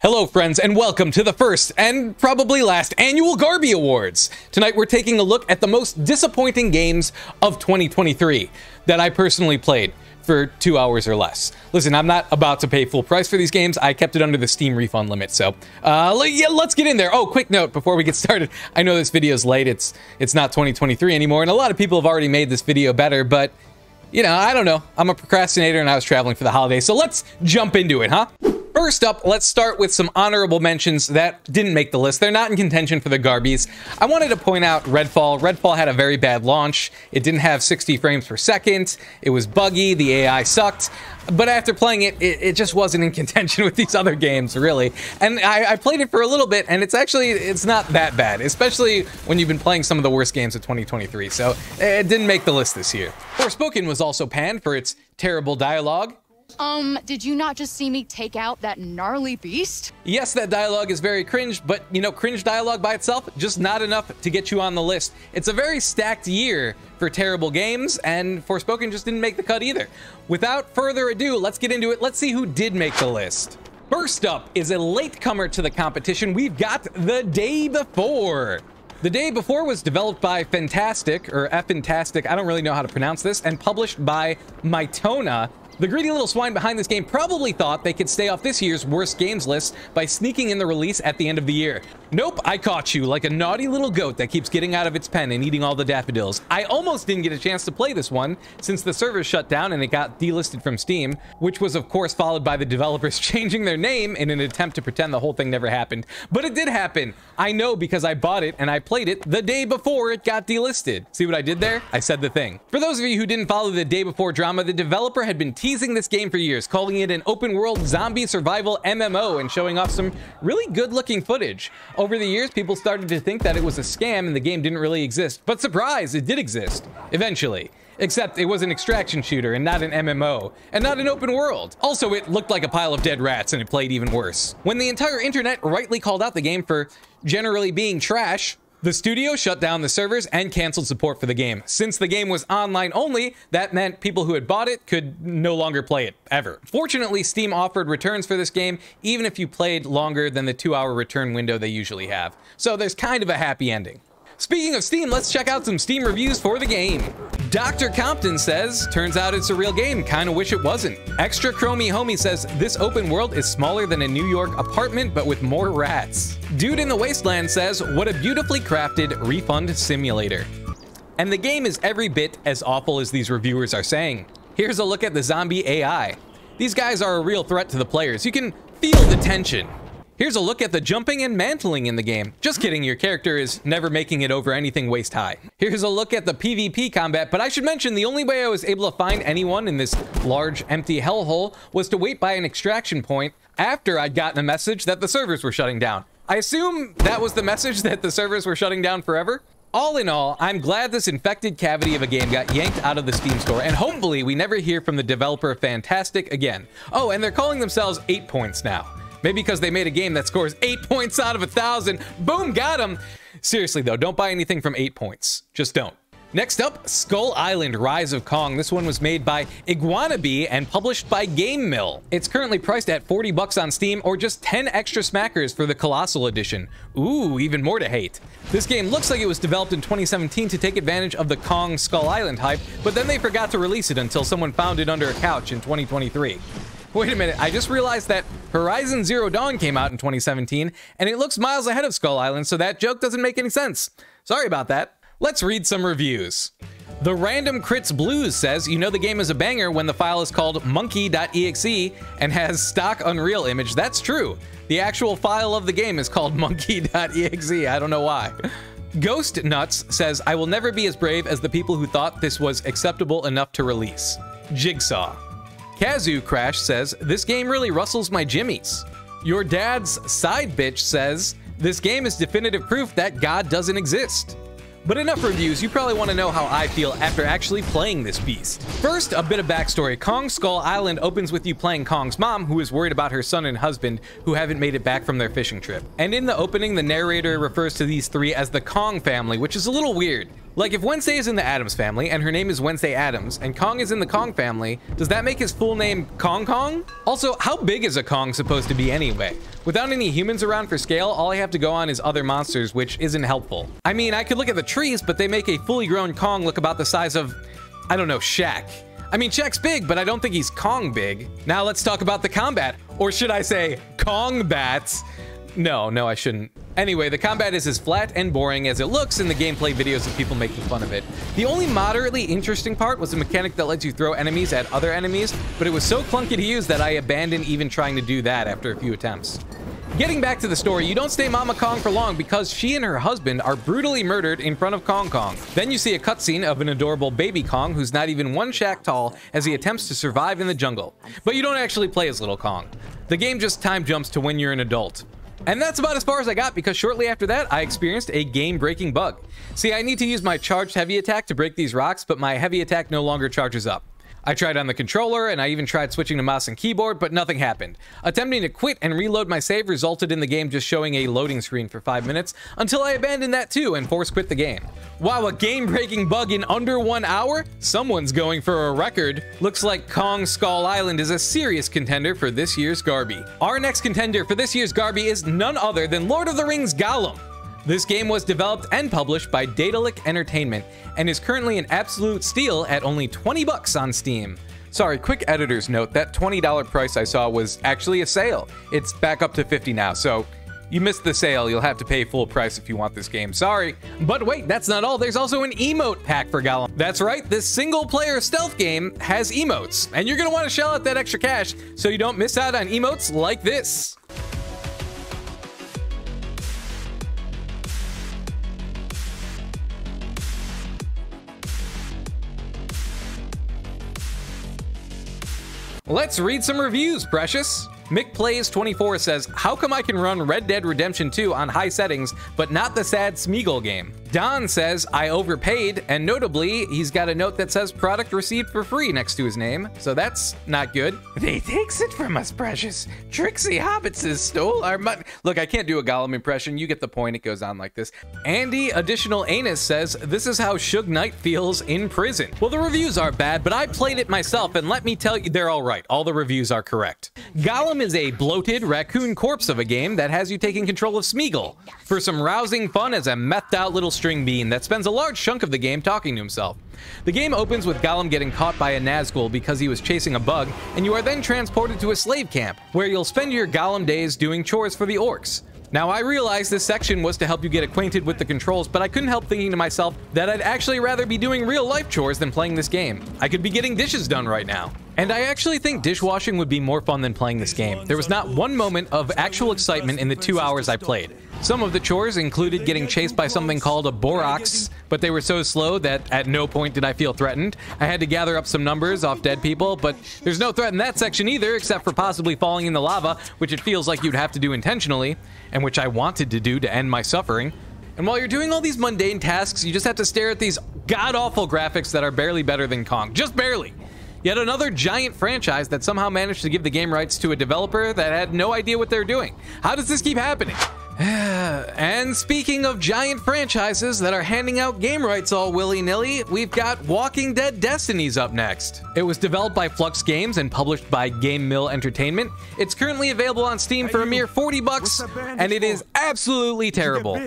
Hello, friends, and welcome to the first and probably last annual Garby Awards. Tonight, we're taking a look at the most disappointing games of 2023 that I personally played for two hours or less. Listen, I'm not about to pay full price for these games. I kept it under the Steam refund limit, so uh, yeah, let's get in there. Oh, quick note before we get started. I know this video is late. It's it's not 2023 anymore, and a lot of people have already made this video better, but you know, I don't know. I'm a procrastinator, and I was traveling for the holidays, so let's jump into it, huh? First up, let's start with some honorable mentions that didn't make the list. They're not in contention for the Garbies. I wanted to point out Redfall. Redfall had a very bad launch. It didn't have 60 frames per second. It was buggy. The AI sucked. But after playing it, it, it just wasn't in contention with these other games, really. And I, I played it for a little bit, and it's actually, it's not that bad, especially when you've been playing some of the worst games of 2023. So it didn't make the list this year. Forspoken was also panned for its terrible dialogue, um, did you not just see me take out that gnarly beast? Yes, that dialogue is very cringe, but you know, cringe dialogue by itself, just not enough to get you on the list. It's a very stacked year for terrible games, and Forspoken just didn't make the cut either. Without further ado, let's get into it. Let's see who did make the list. First up is a latecomer to the competition. We've got The Day Before. The Day Before was developed by Fntastic, or Fntastic, I don't really know how to pronounce this, and published by Mytona. The greedy little swine behind this game probably thought they could stay off this year's worst games list by sneaking in the release at the end of the year. Nope, I caught you like a naughty little goat that keeps getting out of its pen and eating all the daffodils. I almost didn't get a chance to play this one since the server shut down and it got delisted from Steam, which was of course followed by the developers changing their name in an attempt to pretend the whole thing never happened. But it did happen. I know because I bought it and I played it the day before it got delisted. See what I did there? I said the thing. For those of you who didn't follow the day before drama, the developer had been teasing this game for years, calling it an open world zombie survival MMO and showing off some really good looking footage. Over the years, people started to think that it was a scam and the game didn't really exist. But surprise, it did exist. Eventually. Except it was an extraction shooter and not an MMO, and not an open world. Also, it looked like a pile of dead rats and it played even worse. When the entire internet rightly called out the game for generally being trash, the studio shut down the servers and canceled support for the game. Since the game was online only, that meant people who had bought it could no longer play it, ever. Fortunately, Steam offered returns for this game, even if you played longer than the two hour return window they usually have. So there's kind of a happy ending. Speaking of Steam, let's check out some Steam reviews for the game. Dr. Compton says, turns out it's a real game, kinda wish it wasn't. Extra Chromie Homie says, this open world is smaller than a New York apartment, but with more rats. Dude in the Wasteland says, what a beautifully crafted refund simulator. And the game is every bit as awful as these reviewers are saying. Here's a look at the zombie AI. These guys are a real threat to the players. You can feel the tension. Here's a look at the jumping and mantling in the game. Just kidding, your character is never making it over anything waist high. Here's a look at the PvP combat, but I should mention the only way I was able to find anyone in this large empty hellhole was to wait by an extraction point after I'd gotten a message that the servers were shutting down. I assume that was the message that the servers were shutting down forever? All in all, I'm glad this infected cavity of a game got yanked out of the Steam store, and hopefully we never hear from the developer Fntastic again. Oh, and they're calling themselves 8 Points now. Maybe because they made a game that scores eight points out of a thousand. Boom, got him. Seriously though, don't buy anything from eight points. Just don't. Next up, Skull Island Rise of Kong. This one was made by Iguanabee and published by Game Mill. It's currently priced at 40 bucks on Steam or just 10 extra smackers for the Colossal Edition. Ooh, even more to hate. This game looks like it was developed in 2017 to take advantage of the Kong Skull Island hype, but then they forgot to release it until someone found it under a couch in 2023. Wait a minute, I just realized that Horizon Zero Dawn came out in 2017, and it looks miles ahead of Skull Island, so that joke doesn't make any sense. Sorry about that. Let's read some reviews. The Random Crits Blues says, you know the game is a banger when the file is called monkey.exe and has stock Unreal image. That's true. The actual file of the game is called monkey.exe. I don't know why. Ghost Nuts says, I will never be as brave as the people who thought this was acceptable enough to release. Jigsaw. Kazoo Crash says, This game really rustles my jimmies. Your dad's side bitch says, This game is definitive proof that God doesn't exist. But enough reviews, you probably want to know how I feel after actually playing this beast. First, a bit of backstory. Kong Skull Island opens with you playing Kong's mom, who is worried about her son and husband, who haven't made it back from their fishing trip. And in the opening, the narrator refers to these three as the Kong family, which is a little weird. Like if Wednesday is in the Addams family and her name is Wednesday Addams, and Kong is in the Kong family, does that make his full name Kong Kong? Also, how big is a Kong supposed to be anyway? Without any humans around for scale, all I have to go on is other monsters, which isn't helpful. I mean, I could look at the trees, but they make a fully grown Kong look about the size of, I don't know, Shaq. I mean, Shaq's big, but I don't think he's Kong big. Now let's talk about the combat, or should I say Kong bats. No, no, I shouldn't. Anyway, the combat is as flat and boring as it looks in the gameplay videos of people making fun of it. The only moderately interesting part was the mechanic that lets you throw enemies at other enemies, but it was so clunky to use that I abandoned even trying to do that after a few attempts. Getting back to the story, you don't stay Mama Kong for long because she and her husband are brutally murdered in front of Kong Kong. Then you see a cutscene of an adorable baby Kong who's not even one Shaq tall as he attempts to survive in the jungle. But you don't actually play as little Kong. The game just time jumps to when you're an adult. And that's about as far as I got because shortly after that, I experienced a game-breaking bug. See, I need to use my charged heavy attack to break these rocks, but my heavy attack no longer charges up. I tried on the controller, and I even tried switching to mouse and keyboard, but nothing happened. Attempting to quit and reload my save resulted in the game just showing a loading screen for 5 minutes, until I abandoned that too and force quit the game. Wow, a game-breaking bug in under one hour? Someone's going for a record. Looks like Kong Skull Island is a serious contender for this year's Garby. Our next contender for this year's Garby is none other than Lord of the Rings Gollum. This game was developed and published by Daedalic Entertainment and is currently an absolute steal at only 20 bucks on Steam. Sorry, quick editor's note, that $20 price I saw was actually a sale. It's back up to 50 now, so you missed the sale, you'll have to pay full price if you want this game, sorry. But wait, that's not all, there's also an emote pack for Gollum. That's right, this single player stealth game has emotes, and you're gonna wanna shell out that extra cash so you don't miss out on emotes like this. Let's read some reviews, precious. McPlays24 says, How come I can run Red Dead Redemption 2 on high settings, but not the sad Smeagol game? Don says, I overpaid, and notably, he's got a note that says product received for free next to his name, so that's not good. They takes it from us, precious. Trixie Hobbitses stole our money. Look, I can't do a Gollum impression. You get the point. It goes on like this. Andy Additional Anus says, This is how Suge Knight feels in prison. Well, the reviews are bad, but I played it myself, and let me tell you, they're all right. All the reviews are correct. Gollum is a bloated raccoon corpse of a game that has you taking control of Smeagol for some rousing fun as a methed out little string bean that spends a large chunk of the game talking to himself. The game opens with Gollum getting caught by a Nazgul because he was chasing a bug, and you are then transported to a slave camp, where you'll spend your Gollum days doing chores for the orcs. Now, I realize this section was to help you get acquainted with the controls, but I couldn't help thinking to myself that I'd actually rather be doing real life chores than playing this game. I could be getting dishes done right now. And I actually think dishwashing would be more fun than playing this game. There was not one moment of actual excitement in the two hours I played. Some of the chores included getting chased by something called a Borox, but they were so slow that at no point did I feel threatened. I had to gather up some numbers off dead people, but there's no threat in that section either, except for possibly falling in the lava, which it feels like you'd have to do intentionally, and which I wanted to do to end my suffering. And while you're doing all these mundane tasks, you just have to stare at these god-awful graphics that are barely better than Kong. Just barely. Yet another giant franchise that somehow managed to give the game rights to a developer that had no idea what they're doing. How does this keep happening? and speaking of giant franchises that are handing out game rights all willy-nilly, we've got Walking Dead Destinies up next. It was developed by Flux Games and published by Game Mill Entertainment. It's currently available on Steam for a mere 40 bucks, and it is absolutely terrible.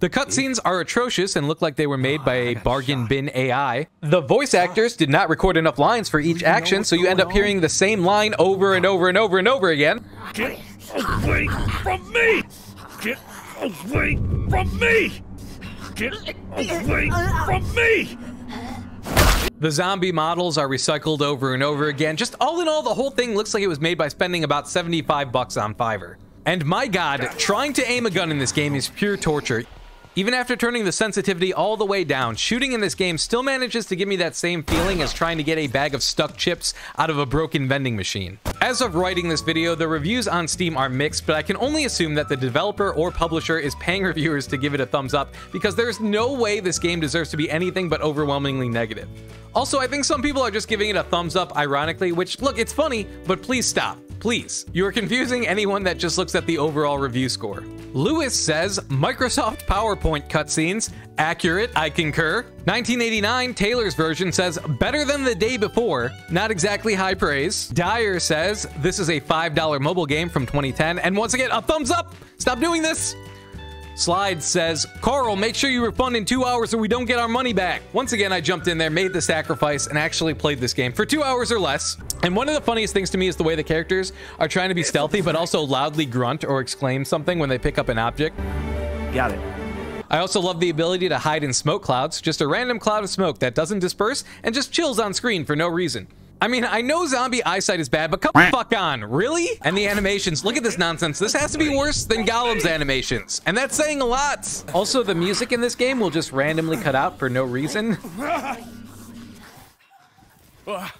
The cutscenes are atrocious and look like they were made by a bargain bin AI. The voice actors did not record enough lines for each action, so you end up hearing the same line over and over and over and over again. Get away from me! Get away from me! Get away from me! The zombie models are recycled over and over again. Just all in all, the whole thing looks like it was made by spending about 75 bucks on Fiverr. And my god, trying to aim a gun in this game is pure torture. Even after turning the sensitivity all the way down, shooting in this game still manages to give me that same feeling as trying to get a bag of stuck chips out of a broken vending machine. As of writing this video, the reviews on Steam are mixed, but I can only assume that the developer or publisher is paying reviewers to give it a thumbs up because there's no way this game deserves to be anything but overwhelmingly negative. Also, I think some people are just giving it a thumbs up ironically, which, look, it's funny, but please stop. Please, you are confusing anyone that just looks at the overall review score. Lewis says Microsoft PowerPoint cutscenes. Accurate, I concur. 1989, Taylor's version says better than the day before. Not exactly high praise. Dyer says this is a $5 mobile game from 2010. And once again, a thumbs up. Stop doing this. Slide says, Carl, make sure you refund in two hours or we don't get our money back. Once again, I jumped in there, made the sacrifice, and actually played this game for two hours or less. And one of the funniest things to me is the way the characters are trying to be stealthy, but also loudly grunt or exclaim something when they pick up an object. Got it. I also love the ability to hide in smoke clouds, just a random cloud of smoke that doesn't disperse and just chills on screen for no reason. I mean, I know zombie eyesight is bad, but come the fuck on, really? And the animations, look at this nonsense. This has to be worse than Gollum's animations, and that's saying a lot. Also, the music in this game will just randomly cut out for no reason.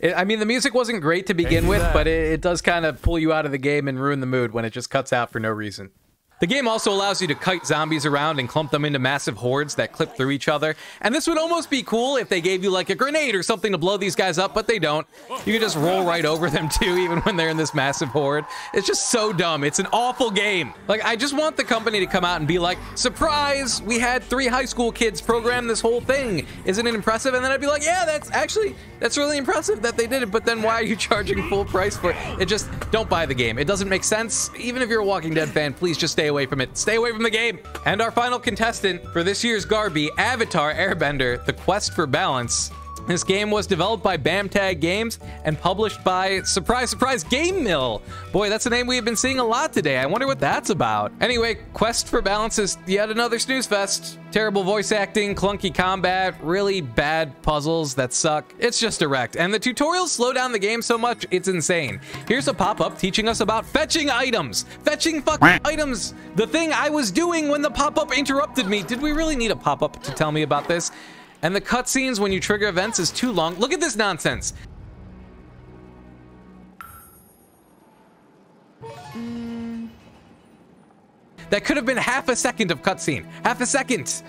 It- I mean, the music wasn't great to begin with, but it, it does kind of pull you out of the game and ruin the mood when it just cuts out for no reason. The game also allows you to kite zombies around and clump them into massive hordes that clip through each other. And this would almost be cool if they gave you like a grenade or something to blow these guys up, but they don't. You can just roll right over them too, even when they're in this massive horde. It's just so dumb. It's an awful game. Like, I just want the company to come out and be like, surprise, we had three high school kids program this whole thing. Isn't it impressive? And then I'd be like, yeah, that's actually, that's really impressive that they did it, but then why are you charging full price for it? It just, don't buy the game. It doesn't make sense. Even if you're a Walking Dead fan, please just stay away from it. Stay away from the game. And our final contestant for this year's Garby, Avatar Airbender, The Quest for Balance. This game was developed by Bamtang Games and published by, surprise, surprise, Game Mill. Boy, that's a name we've been seeing a lot today. I wonder what that's about. Anyway, Quest for Balance is yet another snooze fest. Terrible voice acting, clunky combat, really bad puzzles that suck. It's just direct. And the tutorials slow down the game so much, it's insane. Here's a pop-up teaching us about fetching items. Fetching fucking items. The thing I was doing when the pop-up interrupted me. Did we really need a pop-up to tell me about this? And the cutscenes when you trigger events is too long. Look at this nonsense. Mm. That could have been half a second of cutscene. Half a second.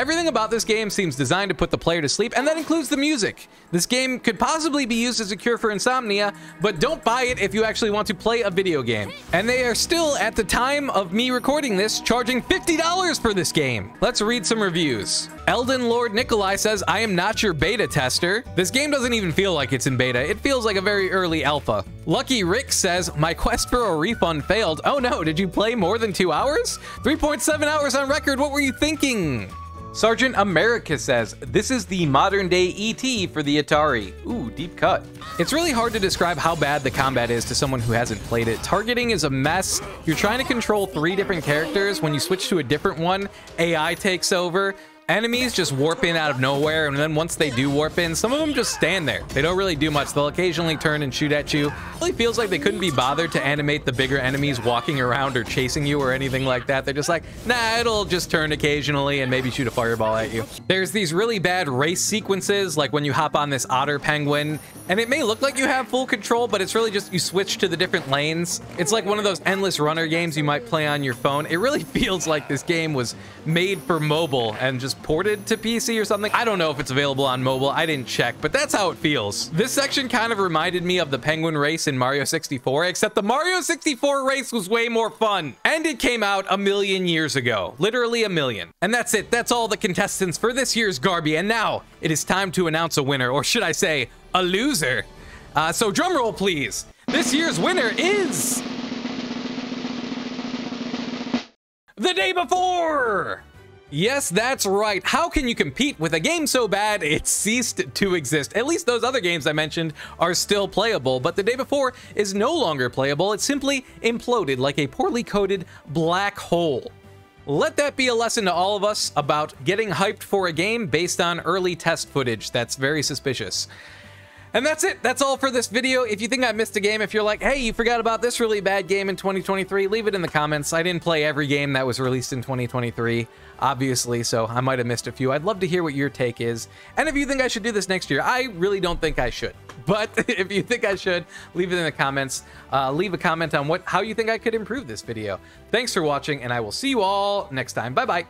Everything about this game seems designed to put the player to sleep, and that includes the music. This game could possibly be used as a cure for insomnia, but don't buy it if you actually want to play a video game. And they are still, at the time of me recording this, charging $50 for this game. Let's read some reviews. Elden Lord Nikolai says, I am not your beta tester. This game doesn't even feel like it's in beta. It feels like a very early alpha. Lucky Rick says, my quest for a refund failed. Oh no, did you play more than two hours? 3.7 hours on record, what were you thinking? Sergeant America says, This is the modern day ET for the Atari. Ooh, deep cut. It's really hard to describe how bad the combat is to someone who hasn't played it. Targeting is a mess. You're trying to control three different characters. When you switch to a different one, AI takes over. Enemies just warp in out of nowhere, and then once they do warp in, some of them just stand there. They don't really do much. They'll occasionally turn and shoot at you. It really feels like they couldn't be bothered to animate the bigger enemies walking around or chasing you or anything like that. They're just like, nah, it'll just turn occasionally and maybe shoot a fireball at you. There's these really bad race sequences, like when you hop on this otter penguin, and it may look like you have full control, but it's really just you switch to the different lanes. It's like one of those endless runner games you might play on your phone. It really feels like this game was made for mobile and just ported to PC or something. I don't know if it's available on mobile. I didn't check, but that's how it feels. This section kind of reminded me of the penguin race in Mario 64, except the Mario 64 race was way more fun. And it came out a million years ago. Literally a million. And that's it. That's all the contestants for this year's Garby. And now it is time to announce a winner, or should I say, a loser. Uh, so drum roll, please. This year's winner is... The day before! Yes, that's right. How can you compete with a game so bad it ceased to exist? At least those other games I mentioned are still playable, but the day before is no longer playable. It simply imploded like a poorly coded black hole. Let that be a lesson to all of us about getting hyped for a game based on early test footage. That's very suspicious. And that's it. That's all for this video. If you think I missed a game, if you're like, hey, you forgot about this really bad game in 2023, leave it in the comments. I didn't play every game that was released in 2023, obviously, so I might have missed a few. I'd love to hear what your take is. And if you think I should do this next year, I really don't think I should. But if you think I should, leave it in the comments. Uh, leave a comment on what how you think I could improve this video. Thanks for watching, and I will see you all next time. Bye-bye.